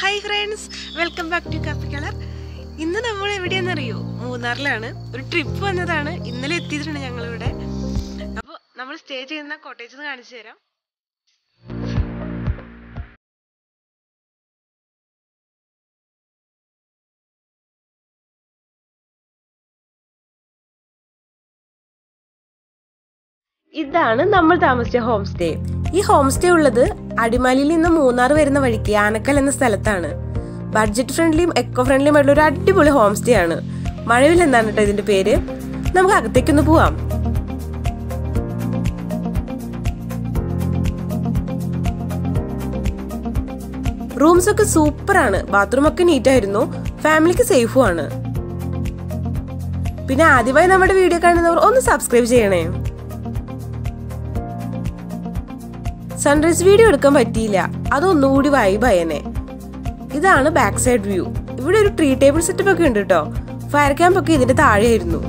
Hi friends welcome back to Kappi colour ഇന്ന് നമ്മൾ എവിടെയാണെന്നറിയോ മൂന്നാറിലാണ്. ഒരു ട്രിപ്പ് വന്നതാണ്. ഇന്നലെ എത്തിയിട്ടുണ്ട് ഞങ്ങളിവിടെ. അപ്പോൾ നമ്മൾ സ്റ്റേ ചെയ്യുന്ന കോട്ടേജ് കാണിച്ചു തരാം. ഇതാണ് നമ്മൾ താമസിച്ച ഹോം സ്റ്റേ ഈ ഹോം സ്റ്റേ ഉള്ളത് അടിമാലിയിൽ നിന്ന് മൂന്നാർ വരുന്ന വഴിക്ക് ആനക്കൽ എന്ന സ്ഥലത്താണ്. ബഡ്ജറ്റ് ഫ്രണ്ട്ലിയും എക്കോ ഫ്രണ്ട്ലിയും ആയിട്ടുള്ള ഒരു അടിപൊളി ഹോം സ്റ്റേ ആണ്. മഴവിൽ എന്താണ് കേട്ടോ ഇതിന്റെ പേര്. നമുക്ക് അകത്തേക്കൊന്ന് പോവാം. റൂംസ് ഒക്കെ സൂപ്പർ ആണ്. ബാത്റൂം ഒക്കെ നീറ്റ് ആയിരുന്നു. ഫാമിലിക്ക് സേഫും ആണ്. പിന്നെ ആദ്യമായി നമ്മുടെ വീഡിയോ കാണുന്നവർ ഒന്ന് സബ്സ്ക്രൈബ് ചെയ്യണേ. സൺറൈസ് വീഡിയോ എടുക്കാൻ പറ്റിയില്ല. അതൊന്നുകൂടി വൈബായനെ ഇതാണ് ബാക്ക് സൈഡ് വ്യൂ ഇവിടെ ഒരു ട്രീ ടേബിൾ സെറ്റപ്പ് ഒക്കെ ഉണ്ട് കേട്ടോ ഫയർ ക്യാമ്പ് ഒക്കെ ഇതിന്റെ താഴെയായിരുന്നു.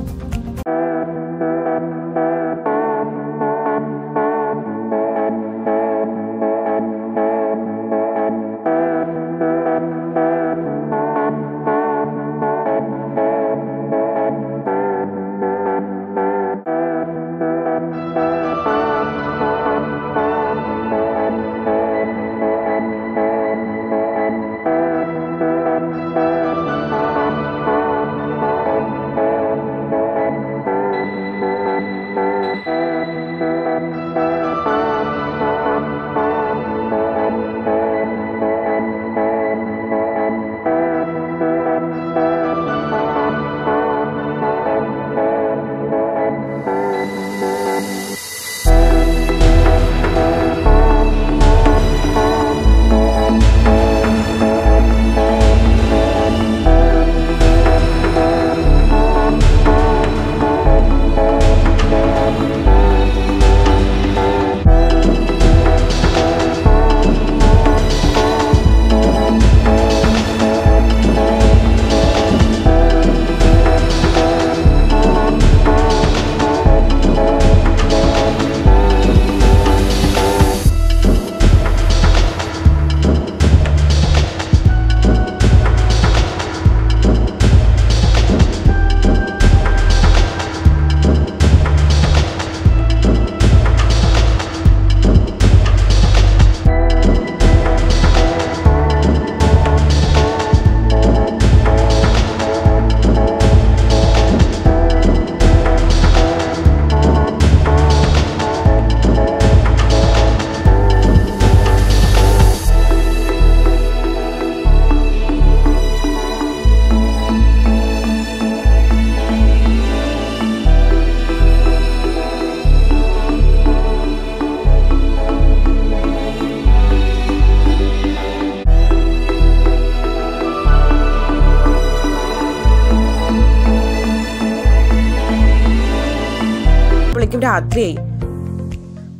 അപ്പോഴേക്കും രാത്രിയായി.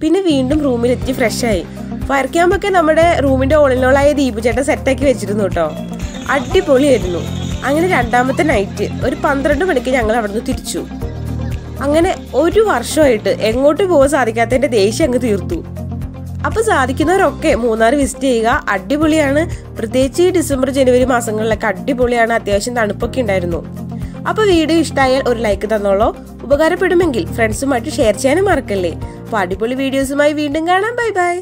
പിന്നെ വീണ്ടും റൂമിലെത്തി ഫ്രഷായി. ഫയർ ക്യാമ്പൊക്കെ നമ്മുടെ റൂമിന്റെ ഓളിനോളായ ദീപുചേട്ടൻ സെറ്റാക്കി വെച്ചിരുന്നു കേട്ടോ അടിപൊളിയായിരുന്നു. അങ്ങനെ രണ്ടാമത്തെ നൈറ്റ് ഒരു പന്ത്രണ്ട് മണിക്ക് ഞങ്ങൾ അവിടുന്ന് തിരിച്ചു. അങ്ങനെ ഒരു വർഷമായിട്ട് എങ്ങോട്ട് പോകാൻ സാധിക്കാത്തതിന്റെ ദേഷ്യം അങ്ങ് തീർത്തു. അപ്പോൾ സാധിക്കുന്നവരൊക്കെ മൂന്നാർ വിസിറ്റ് ചെയ്യുക അടിപൊളിയാണ്. പ്രത്യേകിച്ച് ഈ ഡിസംബർ ജനുവരി മാസങ്ങളിലൊക്കെ അടിപൊളിയാണ്. അത്യാവശ്യം തണുപ്പൊക്കെ ഉണ്ടായിരുന്നു. അപ്പൊ വീഡിയോ ഇഷ്ടമായാൽ ഒരു ലൈക്ക് തന്നോളൂ. ഉപകാരപ്പെടുമെങ്കിൽ ഫ്രണ്ട്സുമായിട്ട് ഷെയർ ചെയ്യാനും മറക്കല്ലേ. അപ്പൊ അടിപൊളി വീഡിയോസുമായി വീണ്ടും കാണാം. Bye bye